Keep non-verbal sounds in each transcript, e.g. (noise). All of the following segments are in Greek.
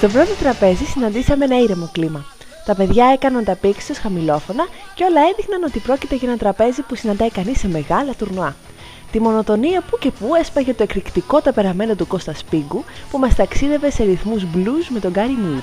Στο πρώτο τραπέζι συναντήσαμε ένα ήρεμο κλίμα. Τα παιδιά έκαναν τα πίξ τους χαμηλόφωνα και όλα έδειχναν ότι πρόκειται για ένα τραπέζι που συναντάει κανείς σε μεγάλα τουρνουά. Τη μονοτονία που και που έσπαγε το εκρηκτικό ταπεραμένο του Κώστας Σπίγκου που μας ταξίδευε σε ρυθμούς blues με τον Γκάρι Μίλ.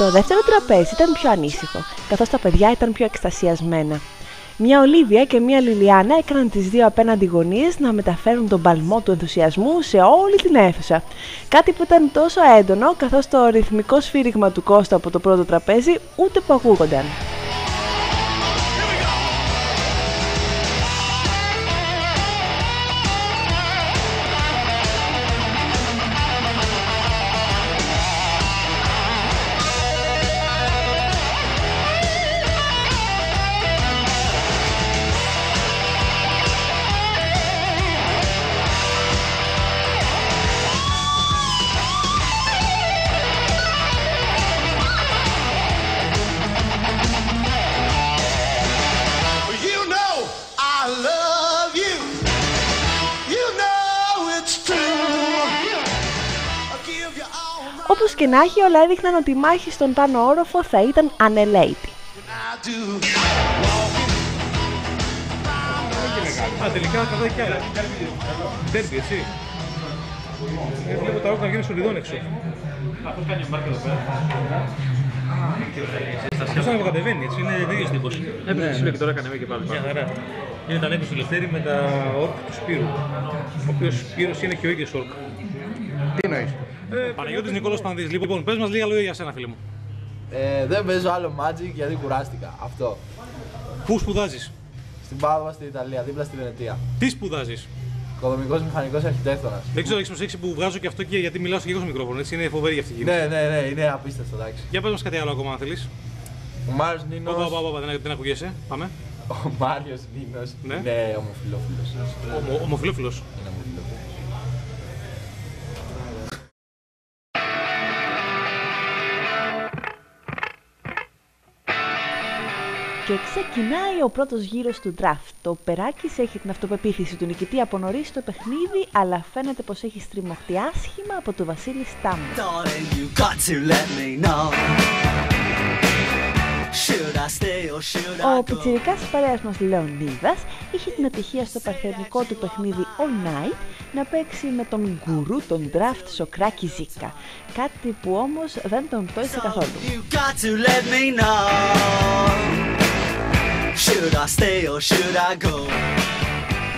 Το δεύτερο τραπέζι ήταν πιο ανήσυχο, καθώς τα παιδιά ήταν πιο εκστασιασμένα. Μια Ολίβια και μια Λιλιάνα έκαναν τις δύο απέναντι γωνίες να μεταφέρουν τον παλμό του ενθουσιασμού σε όλη την αίθουσα. Κάτι που ήταν τόσο έντονο καθώς το ρυθμικό σφύριγμα του Κώστα από το πρώτο τραπέζι ούτε που ακούγονταν. Όπως και να έχει, όλα έδειχναν ότι η μάχη στον πάνω όροφο θα ήταν ανελαίτη. Α, τελικά κατά κι άλλα. Ντέρμπι, εσύ. Ε, βλέπω τα όργανα γίνουν σολιδών έξω. Αυτός κάνει ο Μάρκ εδώ πέρα. Αυτός σαν να κατεβαίνει, έτσι, είναι ίδιος τύπος. Έπαιζε σήμερα και τώρα έκανε και πάλι. Μια χαρά. Είναι τα νέκος του Λευτέρη με τα όρκ του Σπύρου. Ο οποίος Σπύρος είναι και ο ίδιος όρκ. Τι εννοείς; Ε, Παναγιώτης Νικόλας Πανδής. Λοιπόν, πες μας λίγα λόγια για σένα, φίλε μου. Ε, δεν παίζω άλλο Magic γιατί κουράστηκα. Αυτό. Πού σπουδάζεις, Στην Πάδοβα στην Ιταλία, δίπλα στη Βενετία. τι σπουδάζεις; Οικοδομικός μηχανικός αρχιτέκτονας. Δεν ξέρω, έχεις προσέξει που βγάζω και αυτό και γιατί μιλάω στο γεγονό μικρόφωνο. Έτσι είναι φοβερή αυτή η κίνηση. Ναι, ναι, ναι, είναι απίστευτο, εντάξει. Για πες μας κάτι άλλο ακόμα αν θέλεις. Ο Μάριος Νίνος, Όπα, όπα, όπα, δεν, δεν ακούγεσαι. Πάμε. ο Μάριος Νίνος Ναι. είναι ομοφιλόφιλος. Ομο, ομοφιλόφιλος. Είναι ομοφιλόφιλος. Και ξεκινάει ο πρώτος γύρος του draft. Το Περάκης έχει την αυτοπεποίθηση του νικητή από νωρίς στο παιχνίδι, αλλά φαίνεται πως έχει στριμωχτεί άσχημα από το Βασίλη Στάμ. Darling, you got to let me know. Should I stay or should I Ο go? πιτσιρικάς της παρέας μας Λεωνίδας είχε την ατυχία στο παρθενικό του παιχνίδι All Night να παίξει με τον γκουρού των draft Σοκράκη Ζήκα. Κάτι που όμως δεν τον πτώησε καθόλου. You Should I stay or should I go?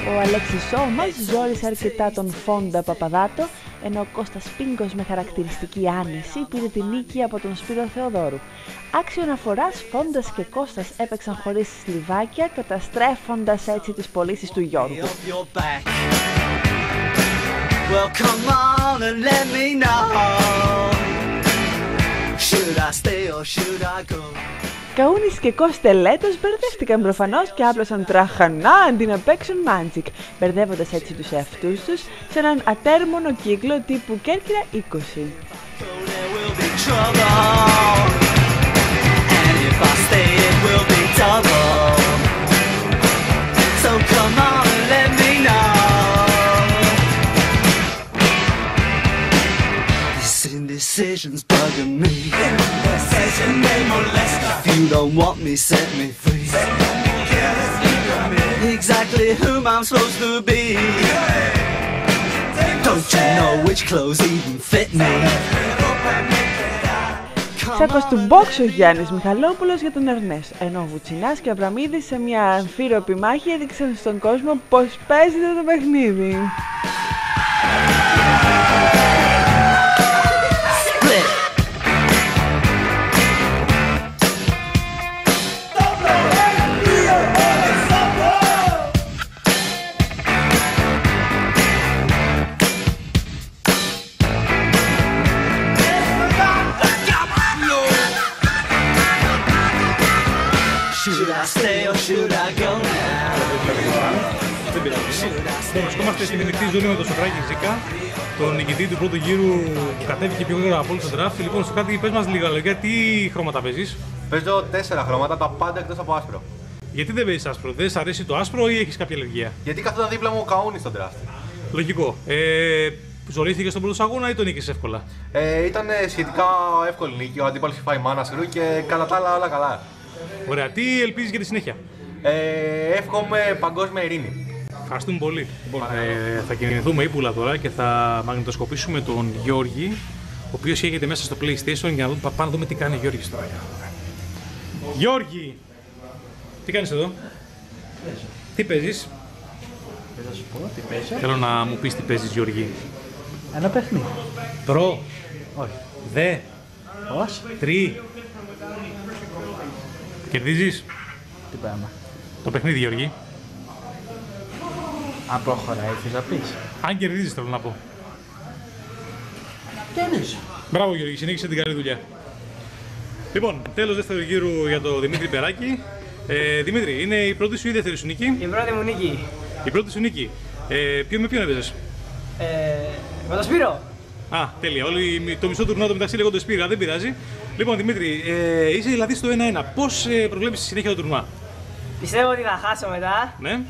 Ο Αλέξης Σώμας ζόρισε αρκετά τον Φόντα Παπαδάτο, ενώ ο Κώστας Πίνγκος με χαρακτηριστική άνεση πήρε την νίκη από τον Σπύρο Θεοδόρου. Άξιο αναφοράς, Φόντας και Κώστας έπαιξαν χωρίς σλιβάκια, καταστρέφοντας έτσι τις πωλήσεις του Γιώργου. Off your back. Well, come on and let me know. Should I stay or should I go? Καούνης και Κώστελέτος μπερδεύτηκαν προφανώς και άπλωσαν τραχανά αντί να παίξουν Magic, μπερδεύοντας έτσι τους εαυτούς τους σε έναν ατέρμονο κύκλο τύπου Κέρκυρα 20. So there will be trouble. And if I stay, it will be double. So come on and let me know. This indecision's bugging me. If you don't want me, set me free. Exactly whom I'm supposed to be. Don't you know which clothes even fit me? Σάκος του box ο Γιάννης Μιχαλόπουλος για τον Ερνές, ενώ ο Βουτσινάς και ο Αβραμίδης σε μια αμφίροπη μάχη έδειξαν στον κόσμο πως παίζεται το παιχνίδι. Λοιπόν, βρισκόμαστε στην μεικτή ζώνη με τον Σοκράκη Ζήκα, τον νικητή του πρώτου γύρου που κατέβηκε πιο γρήγορα από όλο τον draft. Λοιπόν, Σοκράτη, πες μας λίγα λόγια, τι χρώματα παίζεις; Παίζω τέσσερα χρώματα, τα πάντα εκτός από άσπρο. Γιατί δεν παίζεις άσπρο, δεν σ' αρέσει το άσπρο ή έχεις κάποια αλλεργία; Γιατί καθόταν δίπλα μου ο Καούνι στον draft. Λογικό. Ε, ζωρίστηκε στον πρώτο σου αγώνα ή τον νίκησες εύκολα; Ε, ήταν σχετικά εύκολη νίκη, ο αντίπαλος είχε φάει μάνα σειρού και κατά τα άλλα όλα καλά. Ωραία, τι ελπίζεις για τη συνέχεια; Ε, εύχομαι παγκόσμια ειρήνη. Ευχαριστούμε πολύ. Λοιπόν, ε, θα κινηθούμε ύπουλα τώρα και θα μαγνητοσκοπήσουμε τον Γιώργη, ο οποίος έχετε μέσα στο PlayStation για να δούμε, πάμε να δούμε τι κάνει ο Γιώργης τώρα. Γιώργη! Τι κάνεις εδώ; Τι παίζεις; Θα σου πω τι παίζω. Θέλω να μου πεις τι παίζεις Γιώργη. Ένα παιχνίδι. Προ, Όχι. δε, Όχι. τρι. Κερδίζεις; Τι πράγμα. το παιχνίδι Γιώργη. Αν προχωράει, θες να πεις. Αν κερδίζεις θέλω να πω. Τι εννοείς. Μπράβο Γιώργη, συνέχισε την καλή δουλειά. Λοιπόν, τέλος δεύτερο γύρου για τον Δημήτρη Περάκη. Ε, Δημήτρη, είναι η πρώτη σου ή η δεύτερη σου νίκη; Η πρώτη μου νίκη. Η πρώτη σου νίκη. Ε, ποιο με ποιον έπαιζες; Ε, με το Σπύρο. Α, τέλεια. Όλοι, το μισό τουρνουά το μεταξύ λέγονται Σπύρα, δεν πειράζει. Λοιπόν, Δημήτρη, ε, είσαι δηλαδή στο 1-1. Πώς ε, προβλέπει τη συνέχεια του τουρνουά, Πιστεύω ότι θα χάσω μετά, Ναι.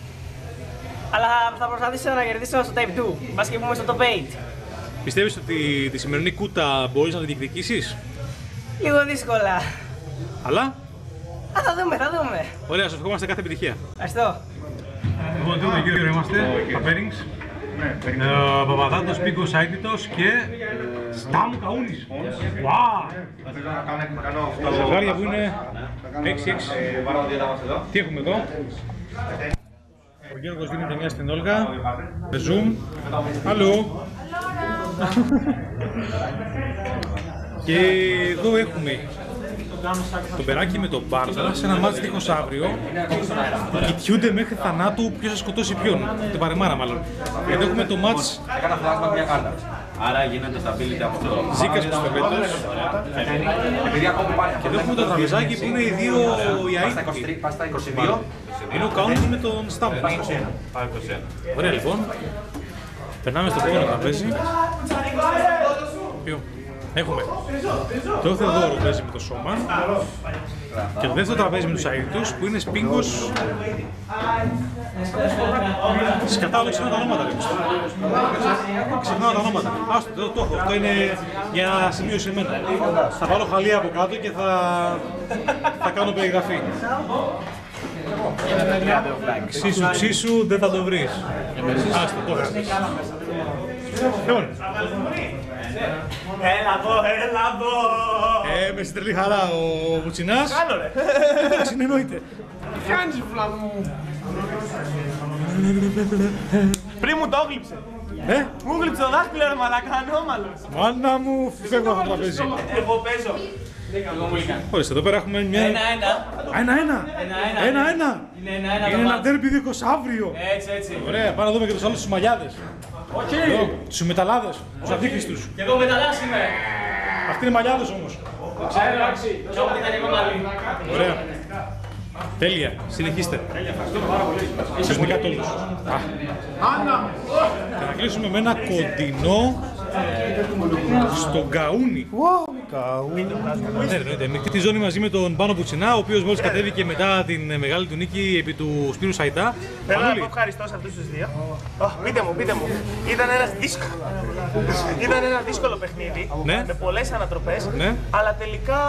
Αλλά θα προσπαθήσω να κερδίσω στο Type 2. Μπας και πούμε στο Top 8. Πιστεύεις ότι τη σημερινή κούτα μπορείς να τη διεκδικήσεις; Λίγο δύσκολα. Αλλά, Α, θα δούμε, θα δούμε. ωραία, σας ευχόμαστε κάθε επιτυχία. Ευχαριστώ. Λοιπόν, τρίτο γύρο είμαστε. Παπέρινγκ. Παπαδάτος, Πίκος, Άιτητος και. Στάμου Καούνης. Wow! Τα ζευγάρια που είναι 6-6. Τι έχουμε εδώ; Ο Γιώργος δίνει μια στην Όλγα. Με zoom. Αλλού. και εδώ έχουμε το περάκι με τον Μπάρδα σε ένα μάτς δίχως αύριο. Κοιτιούνται μέχρι θανάτου ποιος θα σκοτώσει ποιον. Την παρεμάρα μάλλον. Εδώ έχουμε το μάτς Έκανα φλάσμα μια κάρτα. Άρα γίνεται stability από αυτό. Ζήκας Πουστεβέτος. Επειδή ακόμα υπάρχει. Και εδώ έχουμε το τραπεζάκι που είναι οι δύο οι αίτητοι. Πάει στα 22. Είναι ο Κάουντ με τον Στάμπερ. Πάει 21. Ωραία λοιπόν. Περνάμε στο επόμενο τραπέζι. Ποιο; Έχουμε το Θεοδόρο παίζει με το Σώμα και το δεύτερο τραπέζι με τους αίτητους που είναι Σπίγκος Σκατάω ξεχνάω τα ονόματα ρε Ξεχνάω τα ονόματα Άστο, το, το έχω, αυτό είναι για σημείωση εμένα Θα βάλω χαλία από κάτω και θα, θα κάνω περιγραφή Ξίσου, ξίσου, δεν θα το βρεις Άστο, το έχω Λοιπόν, Έλα εδώ, έλα εδώ. Ε, με συντρελή χαρά ο Βουτσινάς. Κάνω ρε. Εντάξει, ναι, εννοείται. Πριν μου το έγλειψε. Ε, Μου έγλειψε το δάχτυλο ρε μαλάκα, ανώμαλος. μάνα μου, φεύγω από το τραπέζι. Εγώ παίζω. Ορίστε, εδώ πέρα έχουμε μια... Ένα-ένα. Ένα-ένα. Ένα-ένα. Ένα-ένα. Είναι ένα-ένα Είναι το ένα μάτς. τέρπι δίχως αύριο. Έτσι, έτσι. Ωραία, πάμε να δούμε και τους άλλους τους μαλλιάδες. Εδώ, τους μεταλλάδες, τους αντίχριστους. Και εγώ μεταλλάς είμαι. Αυτοί είναι μαλλιάδες όμως. Ξέρω, εντάξει. Τόσο που ήταν εγώ μαλλί. Ωραία. Τέλεια. Συνεχίστε. Συσμικά τόλους. Και να κλείσουμε με ένα κοντινό στον Καούνι. Ναι, εννοείται. Μεικτή τη ζώνη μαζί με τον Πάνο Πουτσινά, ο οποίος μόλις κατέβηκε μετά την μεγάλη του νίκη επί του Σπύρου Σαϊτά. Θέλω να Πανούλη, πω ευχαριστώ σε αυτούς τους δύο. Ω, πείτε μου, πείτε μου. Ήταν ένα δύσκολο, ήταν ένα δύσκολο παιχνίδι Ναι. με πολλές ανατροπές. Ναι. Αλλά τελικά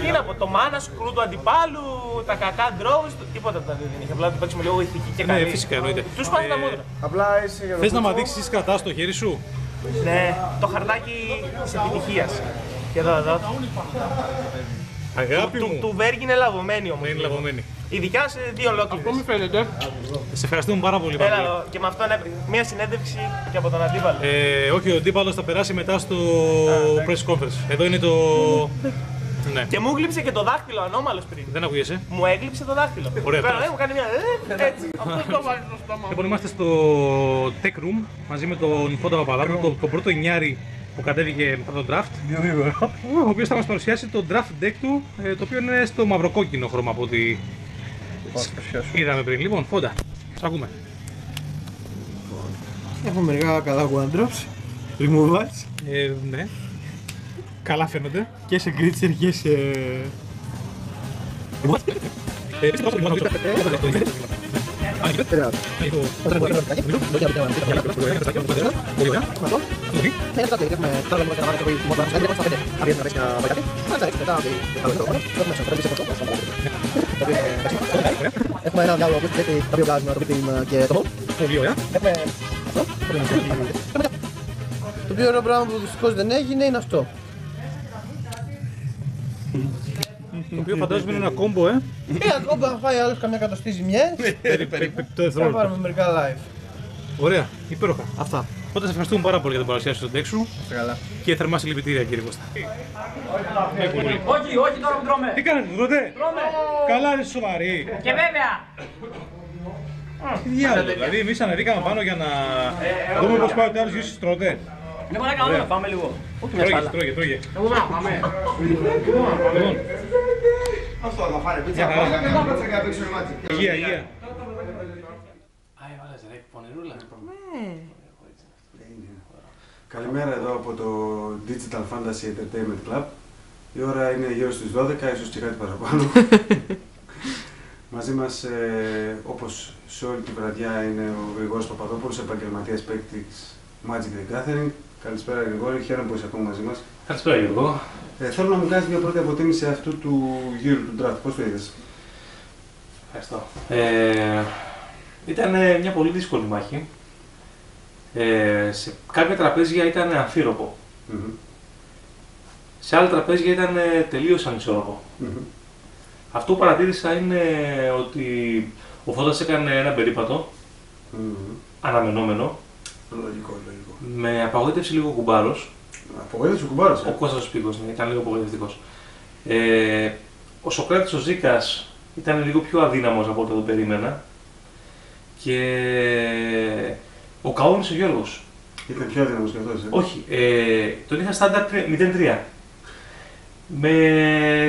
τι να πω, το μάνα σκρού του αντιπάλου, τα κακά ντρόους, τίποτα δεν είχε. Απλά να το παίξουμε λίγο ηθική και ναι, καλή. φυσικά εννοείται. Τους πάνε τα μούτρα. Απλά είσαι για Θες να μου δείξει τι κρατά το χέρι σου; Ναι, το χαρτάκι της επιτυχίας. Και εδώ, εδώ. Αγάπη Του, μου. του Βέργη είναι λαβωμένη όμως. Είναι λαβωμένη. Η δικιά σε δύο ολόκληρες. φαίνεται. Σε ευχαριστούμε πάρα πολύ. Έλα Παύλη. εδώ, και με αυτόν έπρεπε. Μία συνέντευξη και από τον αντίπαλο. Ε, όχι, ο αντίπαλος θα περάσει μετά στο press conference. Εδώ είναι το. Ναι, Και μου γλύψε και το δάχτυλο ανώμαλος πριν. δεν ακούγεσαι; Μου έγλειψε το δάχτυλο. Ωραία, Πέρα, πέρασε. δεν μου κάνει μια. ε, Έτσι. Αυτό το βάζεις στο στόμα. Λοιπόν, είμαστε στο Tech Room μαζί με τον Φώτα Παπαδάκο, το, το πρώτο νιάρι που κατέβηκε μετά τον draft. Ο οποίος θα μας παρουσιάσει το draft deck του, ε, το οποίο είναι στο μαυροκόκκινο χρώμα από ό,τι Είδαμε πριν. Λοιπόν, φόντα. Σ' ακούμε. Έχω μερικά καλά one drops. Removals. Ε, ναι. Καλά φαίνονται. Και σε Creature και σε... Ε, Έχουμε ένα διάλογο που έχει το βιογάζουμε, το Victim και το Home. Πολύ ωραία. Έχουμε αυτό. Το πιο ωραίο πράγμα που δυστυχώς δεν έγινε είναι αυτό. Το οποίο φαντάζομαι είναι ένα κόμπο, ε. Ε, ακόμα θα φάει άλλος καμιά εκατοστή ζημιές. Περίπου. Το Θα δευτερόλεπτο. πάρουμε μερικά live. Ωραία, υπέροχα. Αυτά. Οπότε σε ευχαριστούμε πάρα πολύ για την παρουσία σου στον Τέξου Καλά. και θερμά συλληπιτήρια κύριε Κώστα. Όχι, όχι τώρα που τρώμε. Τι κάνετε τότε, Τρώμε. καλά είναι σοβαρή. Και βέβαια. Τι διάλογο, δηλαδή εμείς ανεβήκαμε πάνω για να δούμε πώς πάει ο τέλος εσείς τρώτε. Εγώ να κάνω να πάμε λίγο. Όχι μια Τρώγε, σάλα. τρώγε, τρώγε. Εγώ να πάμε. Λοιπόν, Αυτό θα πάρει μια χαρά. Υγεία, υγεία. Καλημέρα εδώ από το Digital Fantasy Entertainment Club. Η ώρα είναι γύρω στις 12, ίσως και κάτι παραπάνω. (laughs) Μαζί μας, ε, όπως σε όλη τη βραδιά, είναι ο Γρηγόρης Παπαδόπουλος, επαγγελματίας παίκτης Magic the Gathering. Καλησπέρα Γρηγόρη, χαίρομαι που είσαι ακόμα μαζί μας. Καλησπέρα Γιώργο. Ε, θέλω να μου κάνεις μια πρώτη αποτίμηση αυτού του γύρου του draft. Πώς το είδες; Ευχαριστώ. Ε, ήταν ε, μια πολύ δύσκολη μάχη. Ε, σε κάποια τραπέζια ήταν αμφίροπο. Μμμ. Σε άλλα τραπέζια ήταν ε, τελείως ανισόρροπο. Μμμ. Αυτό που παρατήρησα είναι ότι ο Φώτας έκανε ένα περίπατο, Μμμ. αναμενόμενο, Λογικό, λογικό. με απαγοήτευση λίγο κουμπάρος. Απογοήτευσε ο κουμπάρος, Ο ε. Κώστας ο Σπίκος, ναι, ήταν λίγο απογοητευτικός. Ε, ο Σοκράτης ο Ζήκας ήταν λίγο πιο αδύναμος από ό,τι το περίμενα. Και ο Καόνης ο Γιώργος. Ήταν πιο αδύναμος και αυτός, ε; Όχι, ε, τον είχα στάνταρ 0-3. Με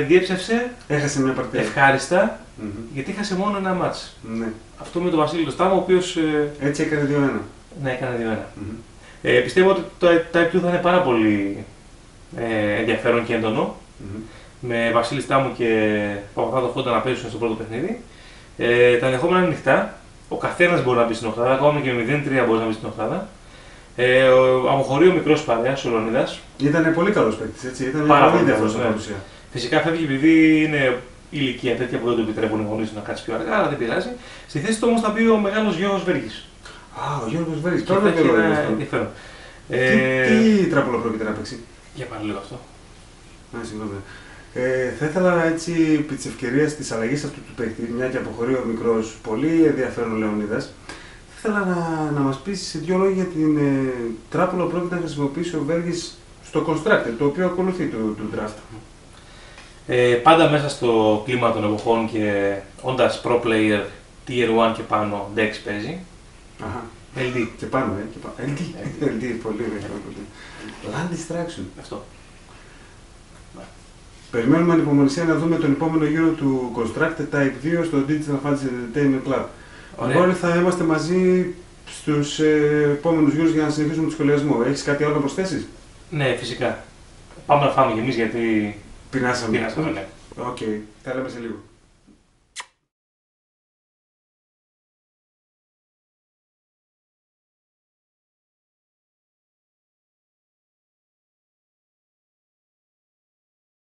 διέψευσε Έχασε μια παρτίδα. ευχάριστα, Μμμ. γιατί είχασε μόνο ένα μάτς. Ναι. Αυτό με τον Βασίλη το Στάμο, ο οποίος ε, Έτσι έκανε 2-1. ναι, έκανε 2-1. Μμμ. Ε, πιστεύω ότι το Type 2 θα είναι πάρα πολύ ε, ενδιαφέρον και έντονο. Μμμ. Με Βασίλη Στάμου και Παπαδάτο Φόντα να παίζουν στο πρώτο παιχνίδι. Ε, τα ενδεχόμενα είναι ανοιχτά. Ο καθένας μπορεί να μπει στην οχτάδα, ακόμα και με 0-3 μπορεί να μπει στην οχτάδα. Ε, ο, αποχωρεί ο μικρός παρέας, ο Λονίδα. Ήταν πολύ καλός παίκτης, έτσι. Ήταν Πάρα πολύ πολύ ενδιαφέρον καλός, στην ναι. παρουσία. Φυσικά φεύγει επειδή είναι ηλικία τέτοια που δεν του επιτρέπουν οι γονείς να κάτσει πιο αργά, αλλά δεν πειράζει. Στη θέση του όμως θα μπει ο μεγάλος Γιώργο Βέργη. Α, ο Γιώργος Βέρης. Και Τώρα θα δεν έχει το ένα λέω. ενδιαφέρον. Τι, Ε, τι τράπουλο πρόκειται να παίξει; Για πάλι λίγο αυτό. Α, συγγνώμη. Ε, θα ήθελα έτσι επί της ευκαιρίας της αλλαγής αυτού του παίκτη, μια και αποχωρεί ο μικρός, πολύ ενδιαφέρον Λεωνίδας, θα ήθελα να, να μας πεις δύο λόγια για την ε, τράπουλα που πρόκειται να χρησιμοποιήσει ο Βέργη στο Constructor, το οποίο ακολουθεί του, του draft. Ε, πάντα μέσα στο κλίμα των εποχών και όντας pro player tier 1 και πάνω Dex παίζει. Αχα. LD. Και πάνω, ε. Και πάνω. LD. LD, πολύ ωραία. πολύ. Land Destruction. Αυτό. Περιμένουμε ανυπομονησία να δούμε τον επόμενο γύρο του Constructed Type 2 στο Digital Fantasy Entertainment Club. Ωραία. Μπορεί θα είμαστε μαζί στους ε, επόμενους γύρους για να συνεχίσουμε το σχολιασμό. Έχεις κάτι άλλο να προσθέσεις; Ναι, φυσικά. Πάμε να φάμε κι εμείς γιατί Πεινάσαμε. πεινάσαμε. Ναι. Οκ. Θα λέμε σε λίγο.